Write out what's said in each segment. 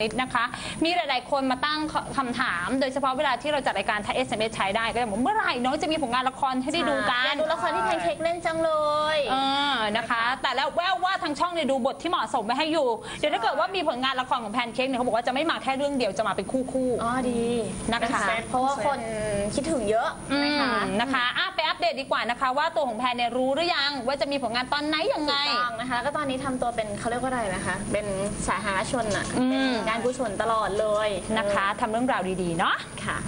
นิดนะคะมีหลาย ๆ คนมาตั้งคำถาม โดยเฉพาะเวลาที่เราจัดรายการถ้า SMS ใช้ได้ก็จะบอกเมื่อไหร่น้องจะมีผลงานละครให้ได้ดูกันอยากดูละครที่แพนเค้กเล่นจังเลยเออนะคะ แต่แว่วแว่วว่าทางช่องเนี่ยดูบทที่เหมาะสมไปให้อยู่ เดี๋ยวถ้าเกิดว่ามีผลงานละครของแพนเค้กเนี่ยเขาบอกว่าจะไม่มาแค่เรื่องเดียวจะมาเป็นคู่คู่ๆอ๋อดีนะคะเพราะว่าคนคิดถึงเยอะอืมนะคะนะคะอะไปอัปเดตดีกว่านะคะว่าตัวของแพนเนี่ยรู้หรือยัง ว่าจะมีผลงานตอนไหนยังไงถูกต้องนะคะ ก็ตอนนี้ทำตัวเป็นเขาเรียกว่าอะไรนะคะ เป็นสาธารณชนอะอืมเป็นการกุศลตลอดเลยนะคะทำเรื่องราวดีๆ เนาะค่ะ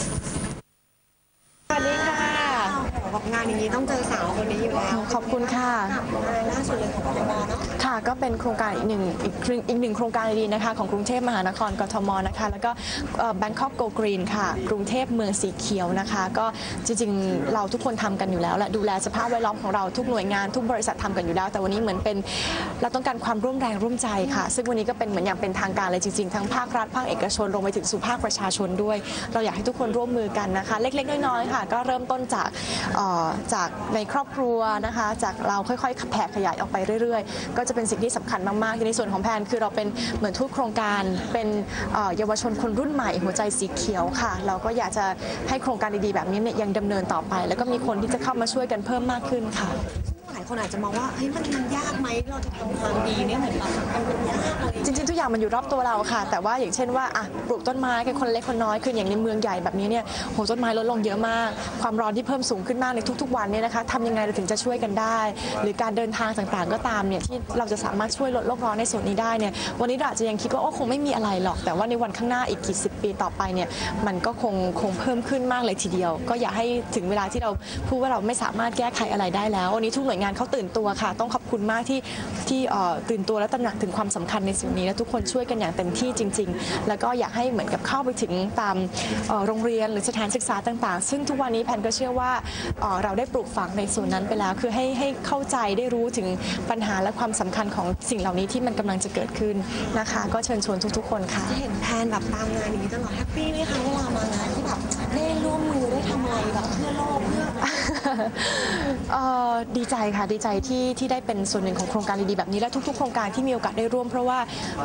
สวัสดีค่ะ บอกงานอย่างนี้ต้องเจอสาวคนนี้อยู่แล้วขอบคุณค่ะกับงานล่าสุดเลยของกทมเนาะค่ะก็เป็นโครงการอีกหนึ่งอีกครึ่งอีกหนึ่งโครงการดีๆนะคะของกรุงเทพมหานครกทมนะคะ แล้วก็ Bangkok Go Green ค่ะ กรุงเทพเมืองสีเขียวนะคะ ก็จริงๆ เราทุกคนทำกันอยู่แล้วและดูแลสภาพแวดล้อมของเราทุกหน่วยงานทุกบริษัททำกันอยู่แล้ว แต่วันนี้เหมือนเป็นเราต้องการความร่วมแรงร่วมใจค่ะ ซึ่งวันนี้ก็เป็นเหมือนอย่างเป็นทางการเลยจริงๆทั้งภาครัฐภาคเอกชนรวมไปถึงสู่ภาคประชาชนด้วย เราอยากให้ทุกคนร่วมมือกันนะคะ เล็กๆน้อยๆค่ะ ก็เริ่มต้นจากเอ่อจากในครอบครัวนะคะจากเราค่อยๆแผ่ขยายออกไปเรื่อยๆ ก็จะเป็นสิ่งที่สำคัญมากๆในส่วนของแพนคือเราเป็นเหมือนทุกโครงการเป็นเยาวชนคนรุ่นใหม่หัวใจสีเขียวค่ะ เราก็อยากจะให้โครงการดีๆแบบนี้เนี่ยยังดำเนินต่อไป แล้วก็มีคนที่จะเข้ามาช่วยกันเพิ่มมากขึ้นค่ะ คนอาจจะมองว่าเฮ้ยมันมันยากไหมเราจะทำความดีเนี่ยเหมือนแบบมันเป็นยากเลยจริงๆ ทุกอย่างมันอยู่รอบตัวเราค่ะ แต่ว่าอย่างเช่นว่าอะปลูกต้นไม้กันคนเล็กคนน้อยคืออย่างในเมืองใหญ่แบบนี้เนี่ยโหต้นไม้ลดลงเยอะมาก ความร้อนที่เพิ่มสูงขึ้นมากในทุก ๆ วันเนี่ยนะคะทำยังไงเราถึงจะช่วยกันได้ หรือการเดินทางต่างๆ ก็ตามเนี่ยที่เราจะสามารถช่วยลดโลกร้อนในส่วนนี้ได้เนี่ยวันนี้เราอาจจะยังคิดว่าโอ้คงไม่มีอะไรหรอก แต่ว่าในวันข้างหน้าอีกกี่สิบปีต่อไปเนี่ยมันก็คงคงเพิ่มขึ้นมากเลยทีเดียว ก็อย่าให้ถึงเวลาที่เราพูดว่าเราไม่สามารถแก้ไขอะไรได้แล้ววันนี้ทุกหน่วยงานเขาตื่นตัวค่ะ ต้องขอบคุณมากที่ที่ตื่นตัวและตระหนักถึงความสำคัญในสิ่งนี้และทุกคนช่วยกันอย่างเต็มที่จริง ๆ แล้วก็อยากให้เหมือนกับเข้าไปถึงตามโรงเรียนหรือสถานศึกษาต่างๆ ซึ่งทุกวันนี้แพนก็เชื่อว่าเราได้ปลูกฝังในส่วนนั้นไปแล้ว คือให้ให้เข้าใจได้รู้ถึงปัญหาและความสำคัญของสิ่งเหล่านี้ที่มันกำลังจะเกิดขึ้นนะคะ ก็เชิญชวนทุกๆ คนค่ะเห็นแพนแบบตามงานอย่างนี้ตลอด happy ไหมคะเวลามางานที่แบบได้ร่วมมือได้ทำอะไรแบบเพื่อโลก เอ่อดีใจค่ะดีใจที่ที่ได้เป็นส่วนหนึ่งของโครงการดีๆแบบนี้และทุกๆ โครงการที่มีโอกาสได้ร่วม เพราะว่า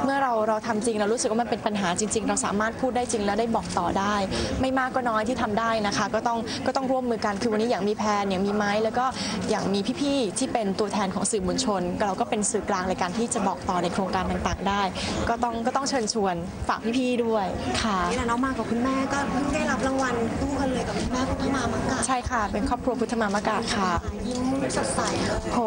เมื่อเราเราทำจริงเรารู้สึกว่ามันเป็นปัญหาจริง ๆ เราสามารถพูดได้จริงและได้บอกต่อได้ ไม่มากก็น้อยที่ทำได้นะคะ ก็ต้องก็ต้องร่วมมือกันคือวันนี้อย่างมีแพนอย่างมีไม้แล้วก็อย่างมีพี่ๆที่เป็นตัวแทนของสื่อมวลชน เราก็เป็นสื่อกลางในการที่จะบอกต่อในโครงการต่างๆ ได้ ก็ต้องก็ต้องเชิญชวนฝากพี่ๆด้วยค่ะ นี่แหละน้องมากับคุณแม่ก็เพิ่งได้รับรางวัลคู่กันเลยกับคุณแม่พุทธมามกะ ใช่ค่ะเป็นครอบครัวพุทธมามกาค่ะ ยิ้มสดใสเลยโห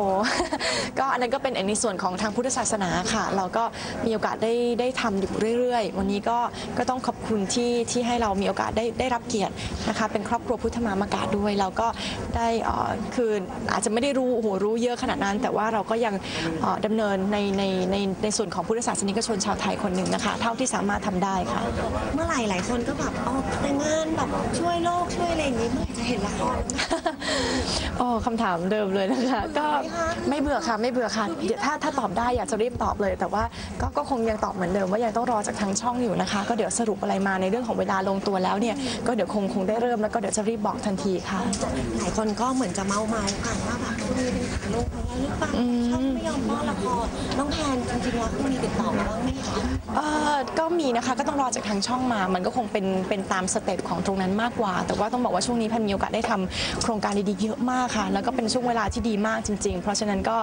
ก็อันนั้นก็เป็นในส่วนของทางพุทธศาสนาค่ะ เราก็มีโอกาสได้ได้ทำอยู่เรื่อยๆ วันนี้ก็ก็ต้องขอบคุณที่ที่ให้เรามีโอกาสได้ได้รับเกียรตินะคะ เป็นครอบครัวพุทธมามากาด้วย เราก็ได้เอ่อคืออาจจะไม่ได้รู้โอ้โหรู้เยอะขนาดนั้น แต่ว่าเราก็ยังเอ่อดำเนินในในในในส่วนของพุทธศาสนิกชนชาวไทยคนหนึ่งนะคะ เท่าที่สามารถทำได้ค่ะ เมื่อไหร่หลายคนก็แบบออกแต่งานแบบช่วยโลกช่วยอะไรอย่างนี้เมื่อไหร่จะเห็นละครอ๋อคำถามเดิมเลยนะคะ ก็ไม่เบื่อค่ะไม่เบื่อค่ะเดี๋ยวถ้าถ้าตอบได้อยากจะรีบตอบเลย แต่ว่าก็ก็คงยังตอบเหมือนเดิมว่ายังต้องรอจากทางช่องอยู่นะคะ ก็เดี๋ยวสรุปอะไรมาในเรื่องของเวลาลงตัวแล้วเนี่ยก็เดี๋ยวคงคงได้เริ่มแล้วก็เดี๋ยวจะรีบบอกทันทีค่ะหลายคนก็เหมือนจะเมาเมาๆกันว่าแบบคุณมีเป็นขาลงของเราหรือเปล่าช่องไม่ยอมป้อนละครน้องแพนจริงๆแล้วคือมีติดต่อมาบ้างไหมคะเอ่อก็มีนะคะก็ต้องรอจากทางช่องมา มันก็คงเป็นเป็นตามสเต็ปของตรงนั้นมากกว่า แต่ว่าต้องบอกว่าช่วงนี้แพนมีโอกาสได้ทำโครงการดีๆเยอะมากค่ะ แล้วก็เป็นช่วงเวลาที่ดีมากจริง ๆ เพราะฉะนั้นก็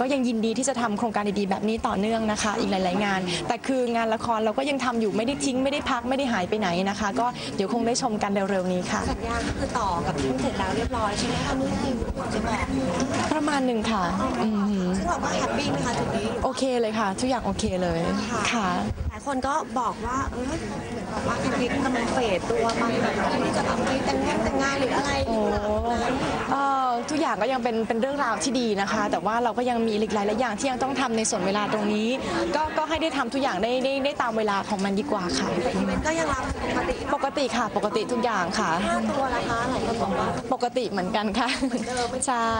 ก็ยังยินดีที่จะทำโครงการดีๆแบบนี้ต่อเนื่องนะคะ อีกหลาย ๆ งาน แต่คืองานละครเราก็ยังทำอยู่ไม่ได้ทิ้งไม่ได้พักไม่ได้หายไปไหนนะคะ ก็เดี๋ยวคงได้ชมกันเร็วๆนี้ค่ะสัญญาก็คือต่อกับช่องเจ็ดแล้วเรียบร้อยใช่ไหมคะนี่คือจะบอกประมาณหนึ่งค่ะอืมซึ่งเราก็แฮปปี้ไหมคะจุดนี้โอเคเลยค่ะ ทุกอย่างโอเคเลยค่ะหลายคนก็บอกว่าเออเหมือนแบบว่าแคนดี้กำลังเฟดตัวไปแบบที่จะแบบไปแต่งงานแต่งงานหรืออะไรโอ้เอ่อทุกอย่างก็ยังเป็นเป็นเรื่องราวที่ดีนะคะ แต่ว่าเราก็ยังมีอีกหลายหลายอย่างที่ยังต้องทำในส่วนเวลาตรงนี้ ก็ก็ให้ได้ทำทุกอย่างได้ได้ได้ตามเวลาของมันดีกว่าค่ะ อีเวนต์ก็ยังรับปกติปกติค่ะ ปกติทุกอย่างค่ะ ค่าตัวราคาหลายคนบอกว่า ปกติเหมือนกันค่ะใช่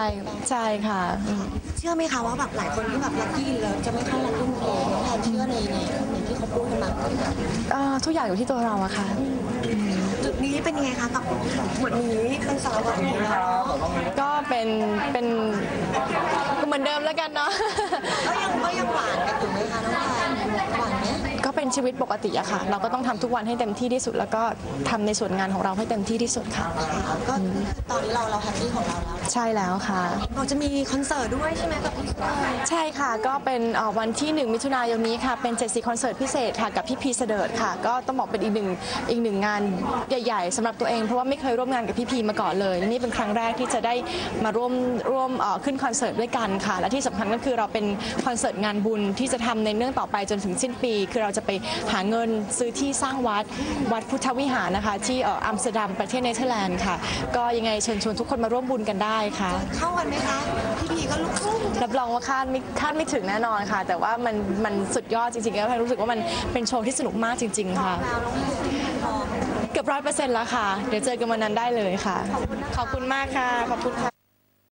ใช่ค่ะอืม เชื่อไหมคะว่าแบบหลายคนที่แบบลัคกี้เลยจะไม่ค่อยรักรุ่นเองน้องแพนเชื่อในในในที่เขาพูดกันมา เอ่อทุกอย่างอยู่ที่ตัวเราอะค่ะจุด นี้เป็นยังไงคะกับบทนี้เป็นสารวัตรหมีเนาะก็เป็นเป็นก็เหมือนเดิมแล้วกันเนาะ ก็ยังก็ยังหวานกันอยู่ไหมคะน้องแพน เป็นชีวิตปกติอะค่ะ เราก็ต้องทำทุกวันให้เต็มที่ที่สุด แล้วก็ทำในส่วนงานของเราให้เต็มที่ที่สุดค่ะก็ตอนนี้เราเรา happy ของเราแล้วใช่แล้วค่ะเราจะมีคอนเสิร์ตด้วยใช่ไหมกับพี่เต้ยใช่ค่ะก็เป็นเอ่อวันที่ 1 มิถุนายนนี้ค่ะเป็นเจ็ดสีคอนเสิร์ตพิเศษค่ะกับพี่พีสะเดิดค่ะ ก็ต้องบอกเป็นอีกหนึ่งอีกหนึ่งงานใหญ่ๆสำหรับตัวเองเพราะว่าไม่เคยร่วมงานกับพี่พีมาก่อนเลยนี่เป็นครั้งแรกที่จะได้มาร่วมร่วมเอ่อขึ้นคอนเสิร์ตด้วยกันค่ะ และที่สำคัญก็คือเราเป็นคอนเสิร์ตงานบุญที่จะทำในเนื่องต่อไปจนถึงสิ้นปี คือเราจะไปหาเงินซื้อที่สร้างวัดวัดพุทธวิหารนะคะ ที่เอ่ออัมสเตอร์ดัมประเทศเนเธอร์แลนด์ค่ะ ก็ยังไงเชิญชวนทุกคนมาร่วมบุญกันได้ค่ะ เข้าวันไหมคะพี่พีก็ลูกทุ่งรับรองว่าคาดไม่คาดไม่ถึงแน่นอนค่ะ แต่ว่ามันมันสุดยอดจริงๆแล้วแพนรู้สึกว่ามันเป็นโชว์ที่สนุกมากจริง ๆ ค่ะแล้วน้องแพนพอเกือบร้อยเปอร์เซ็นต์แล้วค่ะ เดี๋ยวเจอกันวันนั้นได้เลยค่ะ ขอบคุณมากค่ะ ขอบคุณค่ะ